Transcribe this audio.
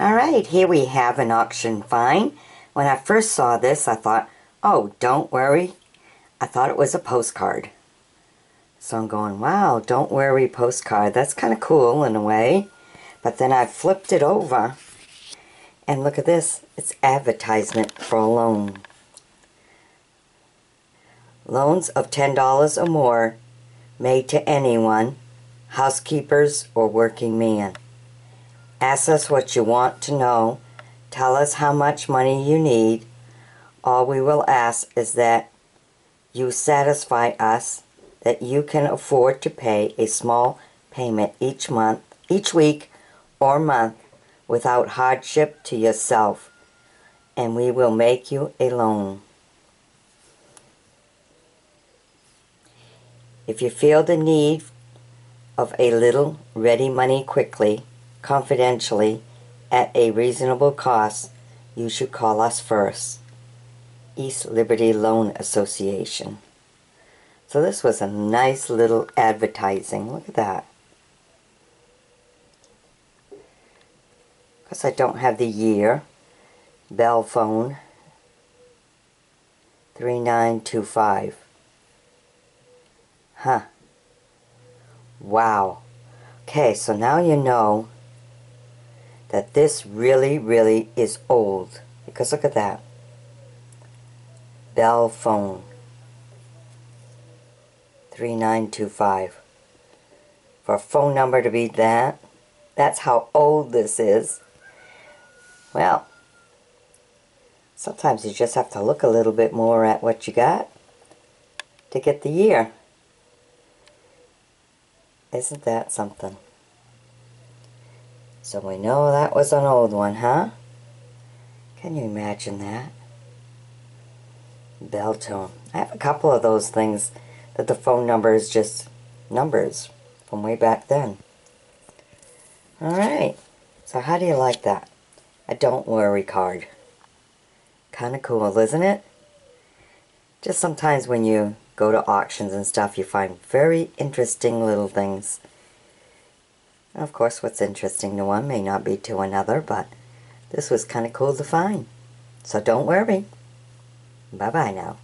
Alright, here we have an auction find. When I first saw this, I thought, oh, don't worry. I thought it was a postcard. So I'm going, wow, don't worry postcard. That's kind of cool in a way. But then I flipped it over. And look at this. It's advertisement for a loan. Loans of $10 or more made to anyone, housekeepers or working man. Ask us what you want to know. Tell us how much money you need. All we will ask is that you satisfy us that you can afford to pay a small payment each month, each week or month without hardship to yourself, and we will make you a loan. If you feel the need of a little ready money quickly, confidentially at a reasonable cost, you should call us first. East Liberty Loan Association. So this was a nice little advertising. Look at that. Because I don't have the year. Bell phone. 3925. Huh. Wow. Okay, so now you know that this really, really is old. Because look at that. Bell phone. 3925. For a phone number to be that, that's how old this is. Well, sometimes you just have to look a little bit more at what you got to get the year. Isn't that something? So we know that was an old one, huh? Can you imagine that? Bell tone. I have a couple of those things that the phone number is just numbers from way back then. Alright. So how do you like that? A don't worry card. Kind of cool, isn't it? Just sometimes when you go to auctions and stuff, you find very interesting little things. Of course, what's interesting to one may not be to another, but this was kind of cool to find. So don't worry. Bye-bye now.